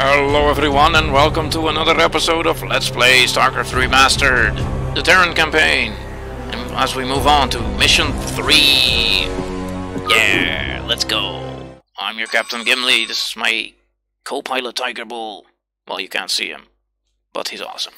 Hello everyone and welcome to another episode of Let's Play StarCraft Remastered, the Terran campaign. And as we move on to Mission 3. Yeah, let's go. I'm your Captain Gimli, this is my co-pilot Tiger Bull. Well, you can't see him, but he's awesome.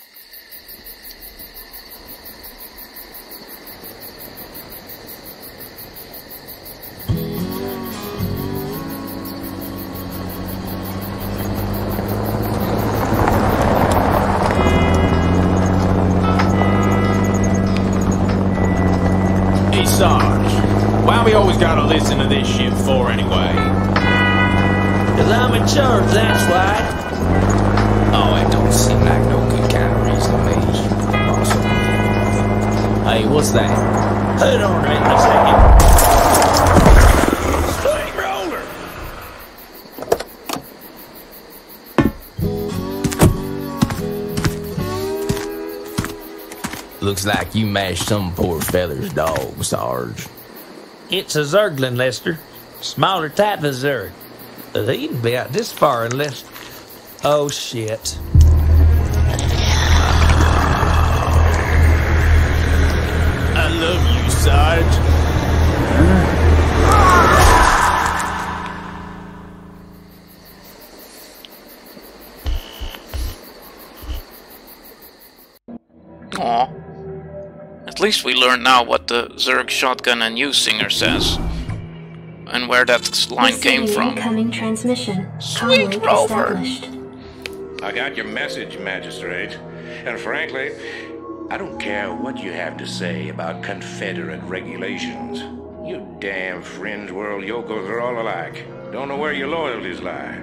Why we always gotta listen to this shit for anyway? Cause I'm in charge, that's why. Oh, it don't seem like no good kind of reason to me. Hey, what's that? Hold on a second. Swing roller! Looks like you mashed some poor feller's dog, Sarge. It's a Zergling, Lester. Smaller type of Zerg. But he can be out this far unless... Oh, shit. I love you, Sarge. Hmm. At least we learn now what the Zerg shotgun and you singer says. And where that line came from. Incoming transmission. Sweet Comlink Rover. I got your message, Magistrate. And frankly, I don't care what you have to say about Confederate regulations. You damn fringe world yokels are all alike. Don't know where your loyalties lie.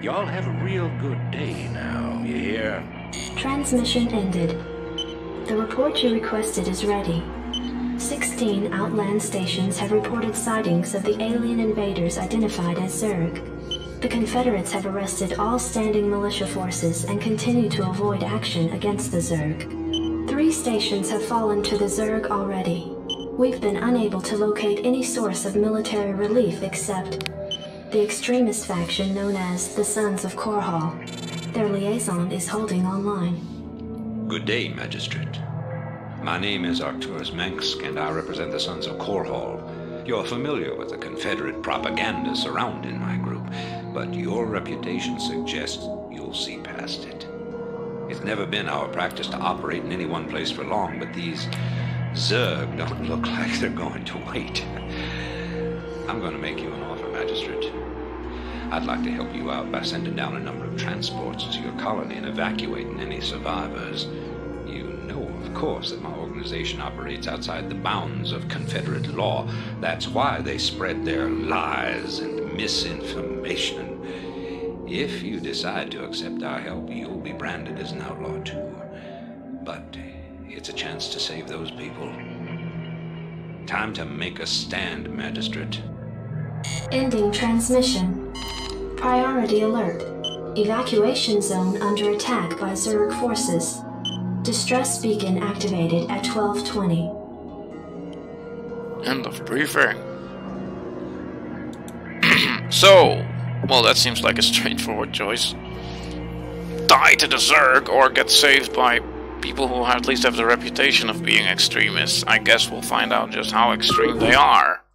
Y'all have a real good day now, you hear? Transmission ended. The report you requested is ready. 16 outland stations have reported sightings of the alien invaders identified as Zerg. The Confederates have arrested all standing militia forces and continue to avoid action against the Zerg. Three stations have fallen to the Zerg already. We've been unable to locate any source of military relief except the extremist faction known as the Sons of Korhal. Their liaison is holding online. Good day, Magistrate. My name is Arcturus Mengsk, and I represent the Sons of Korhal. You're familiar with the Confederate propaganda surrounding my group, but your reputation suggests you'll see past it. It's never been our practice to operate in any one place for long, but these Zerg don't look like they're going to wait. I'm going to make you an. I'd like to help you out by sending down a number of transports to your colony and evacuating any survivors. You know, of course, that my organization operates outside the bounds of Confederate law. That's why they spread their lies and misinformation. If you decide to accept our help, you'll be branded as an outlaw too. But it's a chance to save those people. Time to make a stand, Magistrate. Ending transmission. Priority alert. Evacuation zone under attack by Zerg forces. Distress beacon activated at 1220. End of briefing. so, well, that seems like a straightforward choice. Die to the Zerg or get saved by people who at least have the reputation of being extremists. I guess we'll find out just how extreme they are.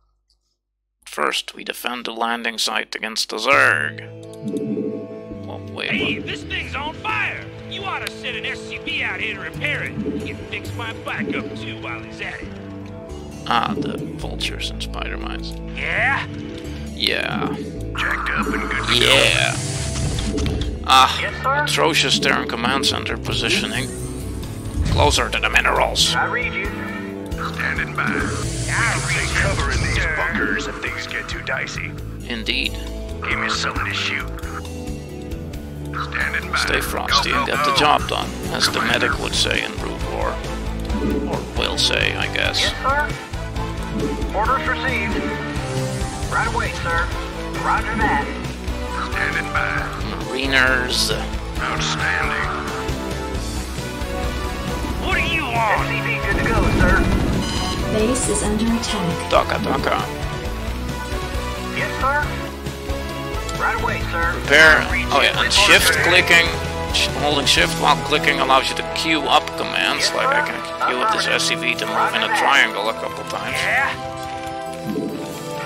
First, we defend the landing site against the Zerg. Well, wait, Hey, what? this thing's on fire! You ought to send an SCV out here to repair it. He can fix my bike up too while he's at it. Ah, the vultures and spider mines. Yeah? Yeah. Jacked up and good to Yeah. Ah, atrocious Terran command center positioning. Closer to the minerals. I read you. Standing by. Take cover in these bunkers if things get too dicey. Indeed. Give me something to shoot. Standing by. Stay frosty and get the job done, as the medic would say in Brood War. Or will say, I guess. Yes, sir. Orders received. Right away, sir. Roger that. Standing by. Mariners. Outstanding. What do you want? SCV good to go, sir. Base is under attack. Daka Daka. Yes, sir. Right away, sir. Repair. Oh yeah, and shift clicking, holding shift while clicking allows you to queue up commands. Like I can queue up this SCV to move in a triangle a couple times. Yeah?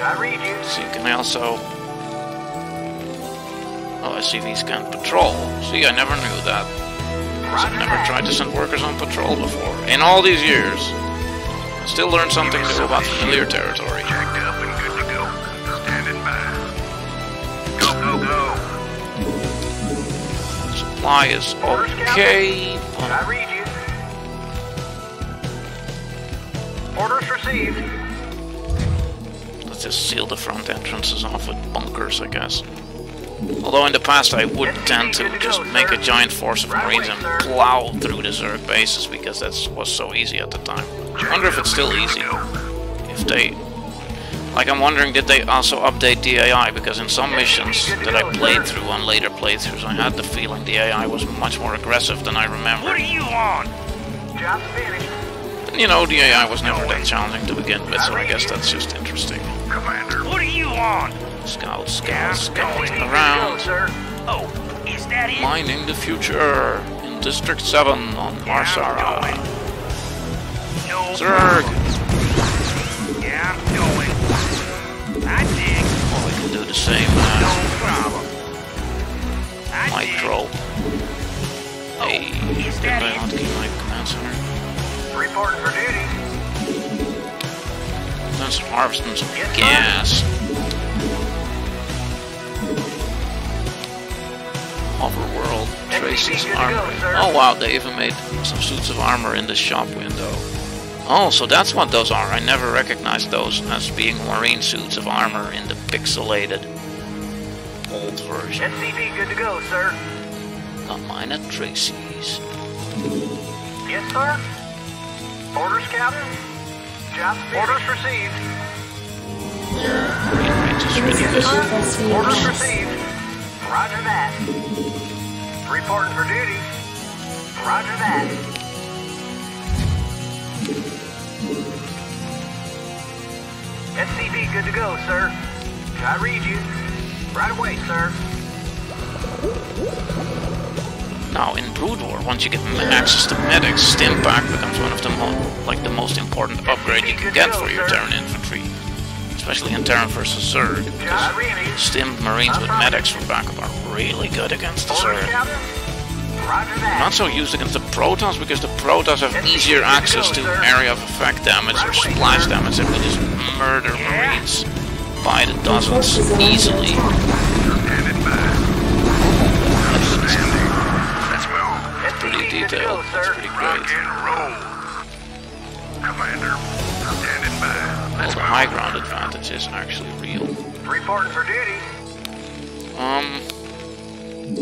I read you. So you can also. Oh, SCVs can patrol. See, I never knew that. I've never tried to send workers on patrol before. In all these years. Still learn something new about the familiar territory. Checked up and good to go. Standing by. Go, go, go. Supply is okay. I read you. Orders received. Let's just seal the front entrances off with bunkers, I guess. Although in the past I would tend to just make a giant force of marines and plow through the Zerg bases because that was so easy at the time. I wonder if it's still easy. If they... Like I'm wondering did they also update the AI because in some missions that I played through on later playthroughs I had the feeling the AI was much more aggressive than I remember. What are you on? Job's finished. And, you know, the AI was never that challenging to begin with so I guess that's just interesting. Commander. What are you on? Scout, Yeah, scout, going. scout around. Oh, is that it? Mining the future in District 7 on Mar Sara. Zerg! Yeah, I'm going. I dig. Well, we can do the same uh, No problem. I Micro. Oh, hey, is did that I it? hotkey my command center? Reporting for duty. That's harvesting some sir. gas. Overworld, Tracy's to go, Oh wow, they even made some suits of armor in the shop window. Oh, so that's what those are. I never recognized those as being marine suits of armor in the pixelated old version. SCV good to go, sir. Not mine at Tracy's. Yes, sir. Orders, Captain. Job's finished. Orders received. Marine range is ready. Yes, sir. SCV Orders Yes. received. Roger that. Reporting for duty. Roger that. SCV good to go, sir. I read you. Right away, sir. Now in Brood War, once you get access to medics, Stimpack becomes one of the mo- like the most important upgrade you can get for your Terran infantry, especially in Terran versus Zerg. You. Stimmed Marines uh-huh. with medics for backup are really good against the Zerg. Captain. Roger that. Not so used against the Protoss because the Protoss have easier access to area of effect damage or splash damage and we just murder Marines by the dozens Forces are under easily. Let's. Pretty SCV good to detailed. That's pretty great. Commander. Standing by. Well, the high ground advantage is actually real. Reporting for duty. Um,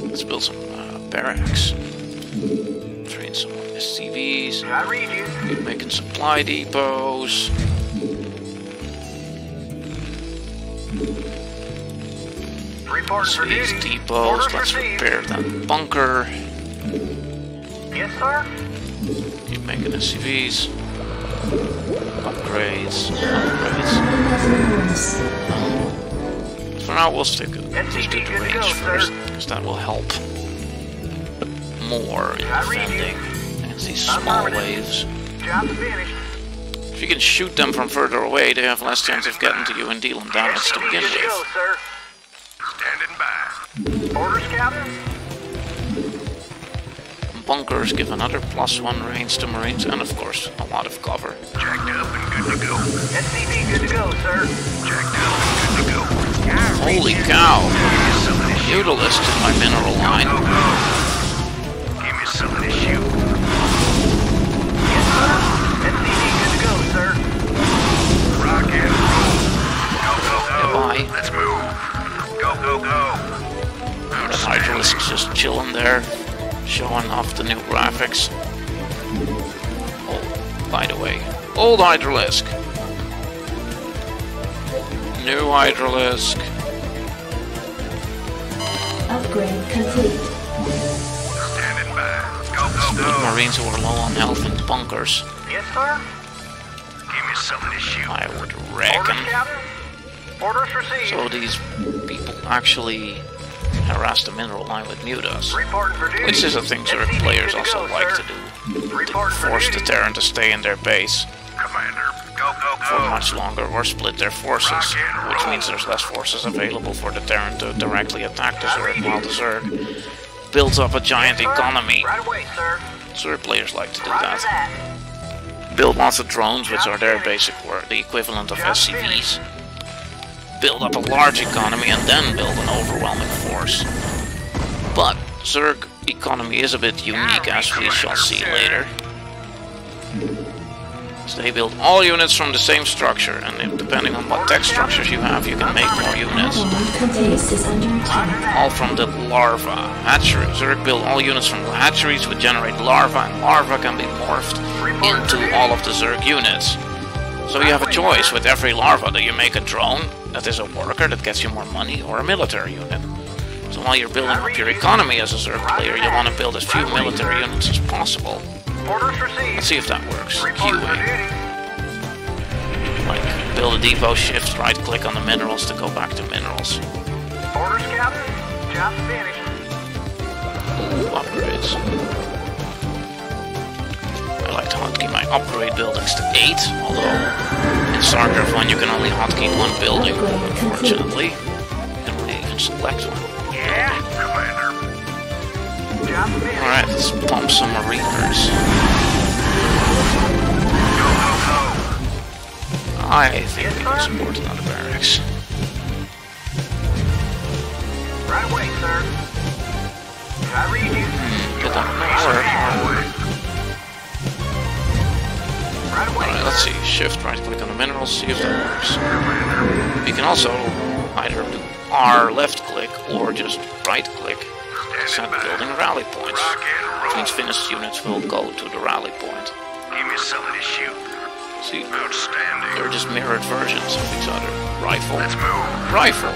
let's build some uh, barracks. Train some SCVs. I read you. Making supply depots. Reporting for These duty. depots. Orders Let's received. repair that bunker. Yes, sir. Keep making SCVs. Upgrades. Upgrades. For now, we'll stick with the range first, because that will help more in defending against these small waves. Finished. If you can shoot them from further away, they have less chance of getting to you and dealing damage to begin go, with. Standing by. Orders, Captain. Bunkers give another plus one range to Marines, and of course, a lot of cover. Jacked up and good to go. SCV good to go, sir. Jacked up and good to go. Holy cow! Mutalisk in my mineral line. Go, go. Give me something to shoot. Yes, sir. SCV good to go, sir. Rock and roll. Go, go, go. Goodbye. Let's move. Go, go, go. The just chilling there, showing off the new graphics. Oh, by the way, old Hydralisk. New Hydralisk. Upgrade complete. Standing by. Go, go, With go. Marines who are low on health in bunkers, Yes, sir. Give me something to shoot. I would Orders, reckon. Orders received. So these people actually harass the mineral line with mutas. Which is a thing Zerg SCV players also go, like sir. to do. To for force the. Terran to stay in their base Commander, go, go, for much longer or split their forces, which means there's less forces available for the Terran to directly attack the Zerg, while the Zerg builds up a giant Sir, economy. Right away, sir. Zerg players like to do Roger that. that. Build lots of drones, which are their basic work, the equivalent of SCVs. Build up a large economy and then build an overwhelming force. But Zerg economy is a bit unique, as we shall see later. So they build all units from the same structure, and if- depending on what tech structures you have, you can make more units. All from the larva. Hatchery. Zerg build all units from the hatcheries which generate larva, and larva can be morphed into all of the Zerg units. So you have a choice with every larva. Do you make a drone that is a worker that gets you more money, or a military unit? So while you're building up your economy as a Zerg player, you want to build as few military units as possible. Let's see if that works. QA. Like, build a depot, shift, right click on the minerals to go back to minerals. Orders, Captain. Job finished. Ooh, upgrades. Upgrade buildings to 8, although in StarCraft 1 you can only hotkey one building, unfortunately. You can only even select one. Yeah, Commander. Job finished. Alright, let's pump some Reapers. I think we can support another barracks. Right away, sir. I read you. Hmm, but that might work. Right away, Alright, let's see. Shift, right click on the minerals, see if that works. You can also either do R left click or just right click to set building rally points. Which means finished units will go to the rally point. Give me something to shoot. See, Outstanding. they're just mirrored versions of each other. Rifle, Let's move. rifle,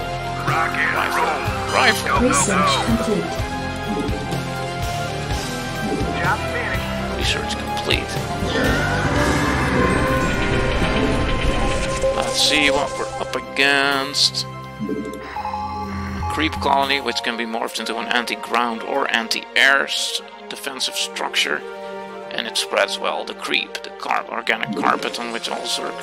Rock and rifle, roll. rifle. Research complete. Job finished. Research complete. Let's see what we're up against. Creep colony, which can be morphed into an anti-ground or anti-air defensive structure, and it spreads well. The creep, the car- organic carpet on which all Zerg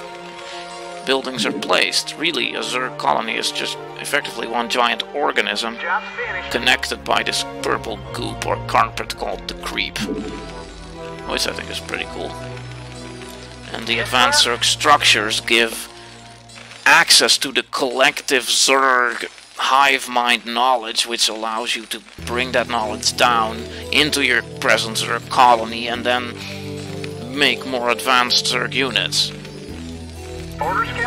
buildings are placed. Really, a Zerg colony is just effectively one giant organism connected by this purple goop or carpet called the creep. Which I think is pretty cool. And the advanced Zerg structures give access to the collective Zerg hive mind knowledge, which allows you to bring that knowledge down into your present Zerg colony and then make more advanced Zerg units.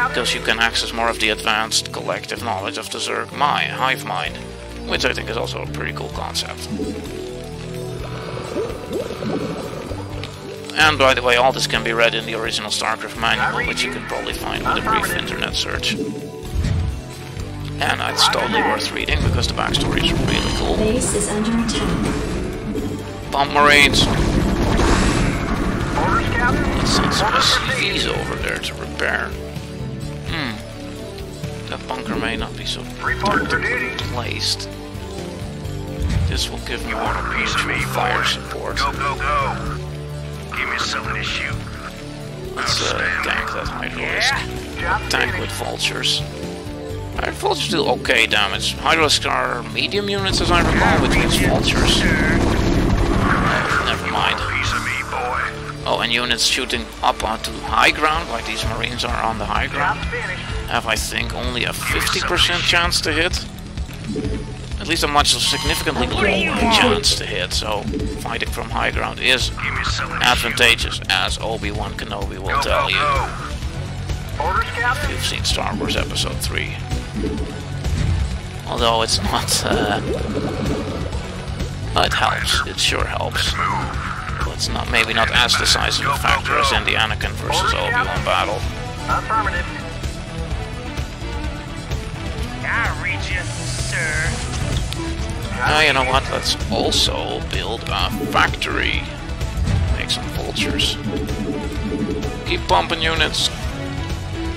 Because you can access more of the advanced collective knowledge of the Zerg mind, hive mind, which I think is also a pretty cool concept. And by the way, all this can be read in the original StarCraft manual, which you can probably find with a brief internet search. And it's totally worth reading because the backstory is really cool. Base is under attack. Bomb Marines, Orders, Captain. let's send some SCVs over there to repair. Hmm. That bunker may not be so Reporting for perfectly placed. This will give more want a piece of mutual me, fire boy? support. Go, go, go. Give me something to shoot. Let's uh, gank that Hydralisk. Job Tank with vultures. Alright, vultures do okay damage. Hydralisk are medium units as I recall, which means vultures. Uh, never mind. Piece of me, boy. Oh, and units shooting up onto high ground, like these marines are on the high ground, have I think only a 50% chance to hit. At least a much significantly lower chance to hit, so fighting from high ground is Give me something to advantageous, as Obi-Wan Kenobi will. Go, tell go, you. go. Orders, You've seen Star Wars Episode 3. Although it's not, uh... It helps, it sure helps. But it's not, maybe not as decisive a factor as in the Anakin versus Obi-Wan battle. Affirmative. I read you, sir. Now, you know what, let's also build a factory. Make some vultures. Keep pumping units.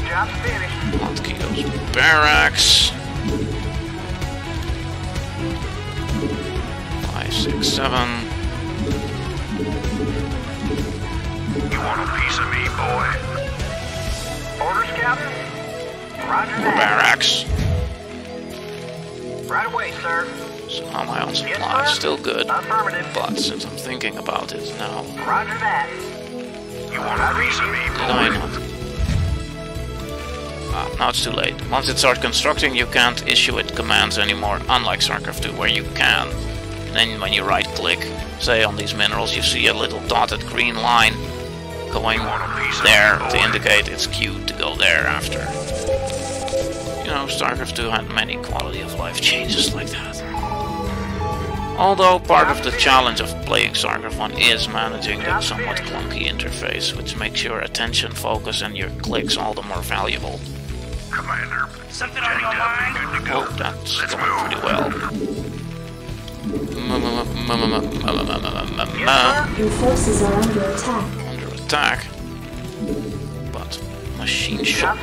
Job finished. Hotkey those barracks. Five, six, seven. You want a piece of me, boy? Orders, Captain? Roger that. barracks. Right away, sir. Somehow my own Yes, supply is still good. But since I'm thinking about it now, Roger that. You want piece of me, not? Ah, now it's too late. Once it starts constructing, you can't issue it commands anymore, unlike StarCraft 2, where you can. And then when you right click, say on these minerals, you see a little dotted green line going there to indicate it's queued to go there after. You know, StarCraft 2 had many quality of life changes like that. Although part of the challenge of playing StarCraft 1 is managing the somewhat clunky interface, which makes your attention focus and your clicks all the more valuable. Commander. Something on your mind? Good to Oh, go. that's Let's going move. pretty well. Your forces are under attack. Under attack. But machine shop,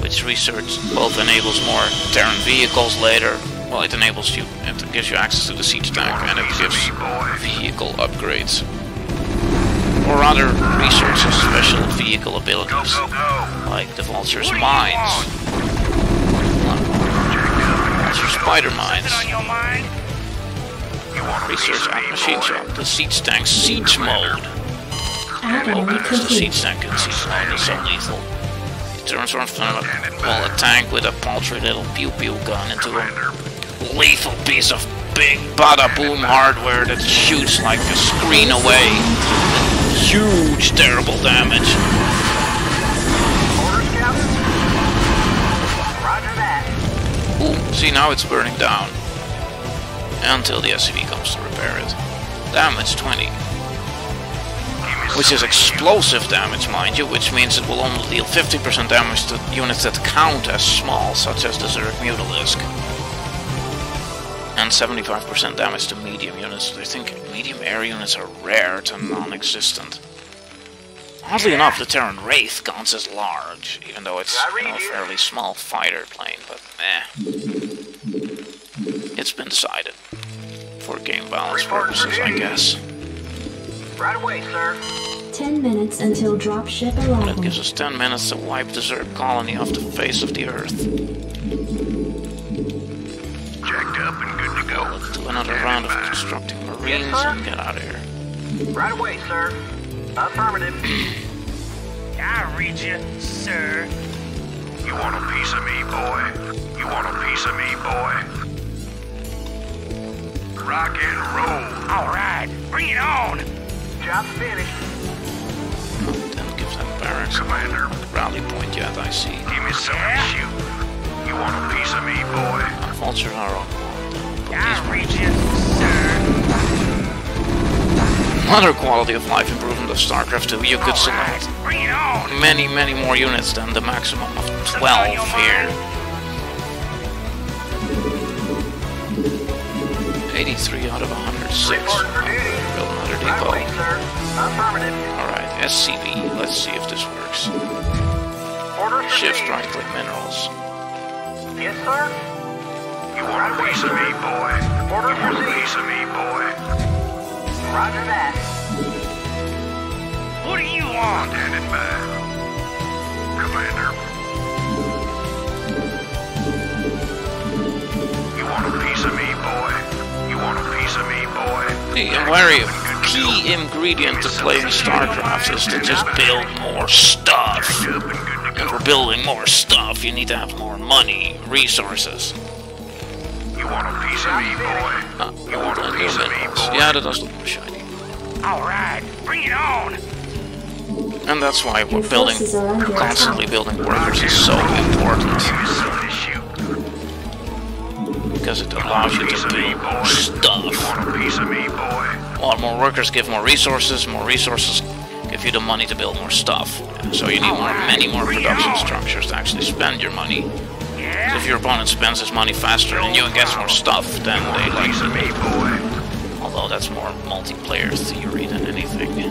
which research both enables more Terran vehicles later. Well, it enables you, it gives you access to the siege tank, and it gives vehicle upgrades. Or rather, researches special vehicle abilities, Go, go. like the Vulture's What do you mines. Vulture spider mines. Something on your mind? You want a Research of at me, machine shop. The siege tank siege mode. Add-on The complete. siege tank in siege mode is so lethal. It turns from a, well, a tank with a paltry little pew pew gun into a lethal piece of big bada boom hardware that shoots like a screen away. Huge, terrible damage. Orders, Captain? Roger that. Ooh, see now it's burning down. Until the SCV comes to repair it. Damage 20. Which is explosive damage, mind you, which means it will only deal 50% damage to units that count as small, such as the Zerg Mutalisk. And 75% damage to medium units. I think medium air units are rare to non-existent. Oddly enough, the Terran Wraith counts as large, even though it's you know, a fairly small fighter plane, but eh. It's been decided. For game balance purposes, I guess. Right away, sir. Ten minutes until dropship arrival. That gives us 10 minutes to wipe the Zerg colony off the face of the Earth. Jacked up and good to go. Let's do another round of constructing Marines and get out of here. Right away, sir. Affirmative. I read you, sir. You want a piece of me, boy? You want a piece of me, boy? Rock and roll. All right, bring it on. Job finished. Then give them barracks. Commander, Rally point yet, I see. give me some to shoot. You want a piece of me, boy? Vultures are on. Put I these read you, sir. Another quality of life improvement of StarCraft 2, you could select many, many more units than the maximum of Something on your 12 here. 83 out of 106. Report for duty. Build another Right depot. Alright, SCV. Let's see if this works. Shift right click minerals. Yes, sir. You want a piece of me, boy? Orders You want a piece of me, boy? Roger that. What do you want? Standing by. Commander. You want a piece of me, boy? You want a piece of me, boy? The very key ingredient to playing StarCraft is to just build more stuff. Jacked up and good to And go. for building more stuff, you need to have more money, resources. You want a piece of me, boy? Uh, You want a piece of me, boy? Yeah, that does look more shiny. All right, bring it on. And that's why we're Your building, we're constantly attack. building workers is so important. Give me something to shoot. Because it allows you to build more stuff. want a piece of me, boy? Well, more workers give more resources, more resources give you the money to build more stuff. So you need more, many more production structures to actually spend your money. If your opponent spends his money faster and you and gets more stuff, then they like of me, boy? Although that's more multiplayer theory than anything. Okay,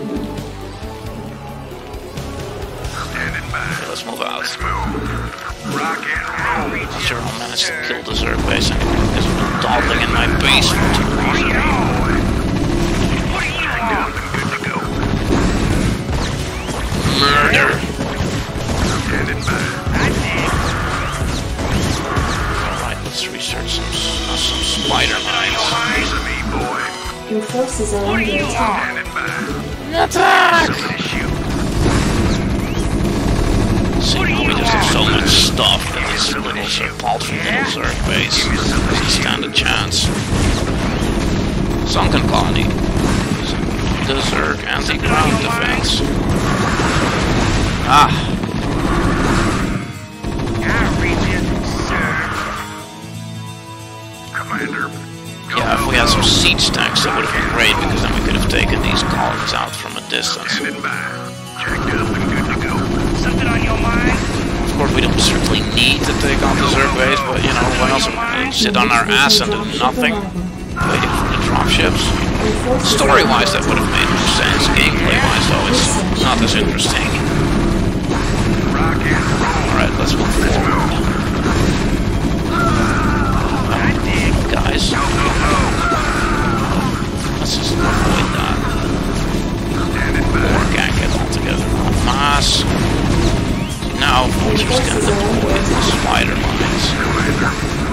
Standing by. let's move out. Let's move. Rock and roll. Zero managed to kill the Zerg base of the dawdling in my base for two Bring forces are What are under attack. on? Attack! Somebody shoot. See, now we just have so much stuff that this little Sir paltry little Zerg base doesn't stand a chance. Sunken colony. The Zerg anti-ground defense. Ah, we had some siege tanks that would have been great because then we could have taken these columns out from a distance. Standing by. Checked up and good to go. Something on your mind? Of course, we don't certainly need to take on the Zerg base, but you know, what else? are we gonna Sit on our ass and do nothing, waiting for the dropships. Story-wise, that would have made more sense. Gameplay-wise, though, it's not as interesting. Rock and roll. Alright, let's move masse. Now, vultures can deploy the spider mines.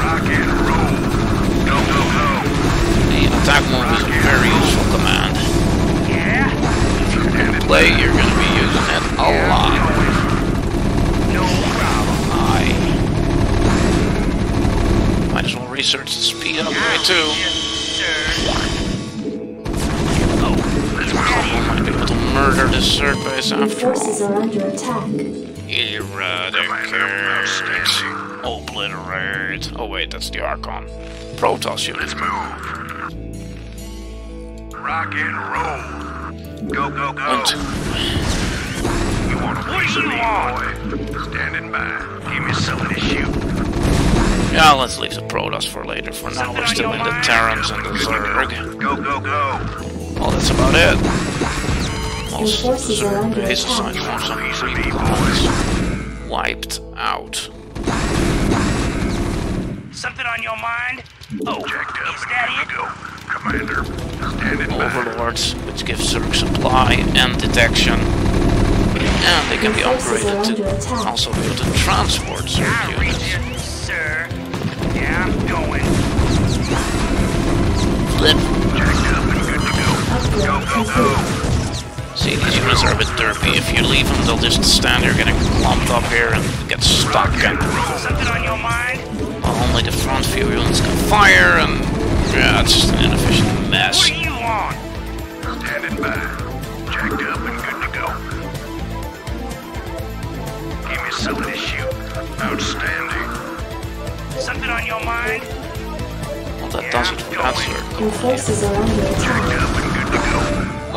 Rock and roll. Go, go, go. The attack move is a very useful command. Yeah? If you're gonna play, you're gonna be using it a lot. No problem. Aye. Might as well research the speed upgrade too. To murder this Zerg base Your after forces all. are under attack. Eradicate. Uh, obliterate. Oh wait, that's the Archon. Protoss unit. Move. Rock and roll. Go, go, go. And You want a What piece do of you me, want? boy? Standing by. Give me something to shoot. yeah, let's leave the Protoss for later. For now, we're still in the Terrans and the Zerg. Go, go, go. Well, that's about it. Most Your forces are Zerg under base aside attack. from some free colonies wiped out. Something on your mind? Oh, Checked up is that good to go. Commander. Standing by. Overlords, which give Zerg supply and detection. And they can be Your upgraded to also be able to transport Zerg read units. sir. Yeah, I'm going. Flip. Checked up and good to go. Go, go, go. See, these units are a bit derpy. If you leave them, they'll just stand here getting clumped up here and get stuck. And on your mind? well, only the front few units can fire, and yeah, it's just an inefficient mess. What are you on? Standing by. Checked up and good to go. Give me something to shoot. Outstanding. Something on your mind? Well, that does it for. Your forces are under attack. Up and good to go.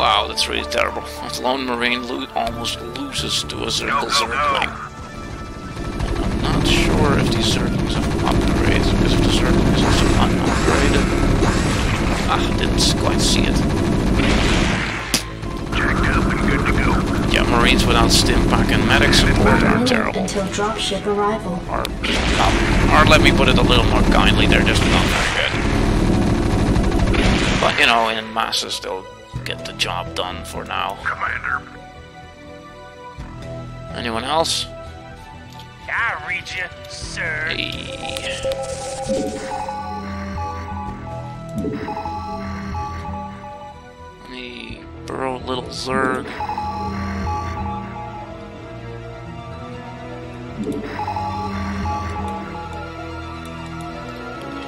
Wow, that's really terrible. That lone marine lo almost loses to a Zergle Zergling. I'm not sure if these Zerglings have upgrades, because if the Zergling is also unupgraded... Ah, didn't quite see it. Checked up and good to go. Yeah, Marines without Stimpak and medic support are terrible. until dropship arrival. Or, um, or let me put it a little more kindly, they're just not that good. But, you know, in masses, they'll get the job done for now. Commander. Anyone else? I read you, sir. Hey. Any burrow little Zerg.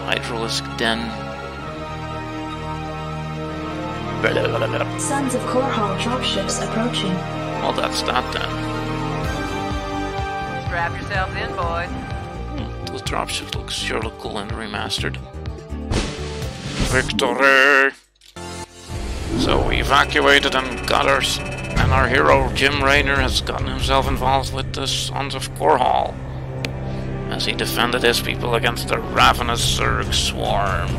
Hydralisk Den. Sons of Korhal dropships approaching. Well, that's that then. Strap yourselves in, boys. Hmm, Those dropships look sure look cool and remastered. Victory! So we evacuated and got our and our hero Jim Raynor has gotten himself involved with the Sons of Korhal as he defended his people against the ravenous Zerg swarm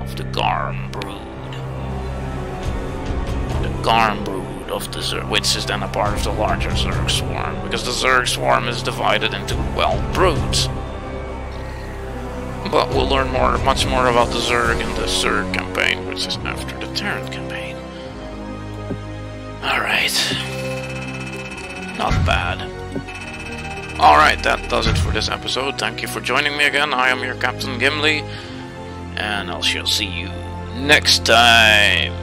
of the Garm brood. The Garm brood of the Zerg, which is then a part of the larger Zerg swarm, because the Zerg swarm is divided into well broods. But we'll learn more, much more about the Zerg in the Zerg campaign, which is after the Terran campaign. Alright. Not bad. Alright, that does it for this episode. Thank you for joining me again. I am your Captain Gimli, and I shall see you next time.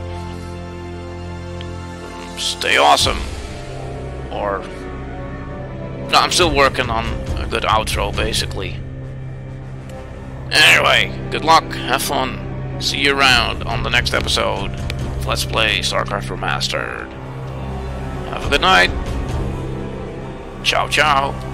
Stay awesome. Or. No, I'm still working on a good outro, basically. Anyway, good luck, have fun. See you around on the next episode. Let's play StarCraft Remastered. Have a good night. Ciao, ciao.